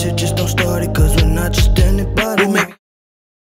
shit just don't start it, cause we're not just anybody.